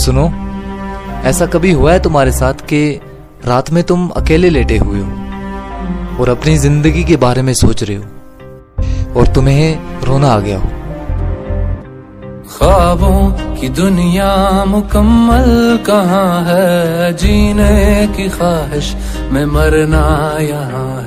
सुनो, ऐसा कभी हुआ है तुम्हारे साथ कि रात में तुम अकेले लेटे हुए हो और अपनी ज़िंदगी के बारे में सोच रहे हो और तुम्हें रोना आ गया हो? ख्वाबों की दुनिया मुकम्मल कहाँ है? जीने की ख्वाहिश में मरना यहाँ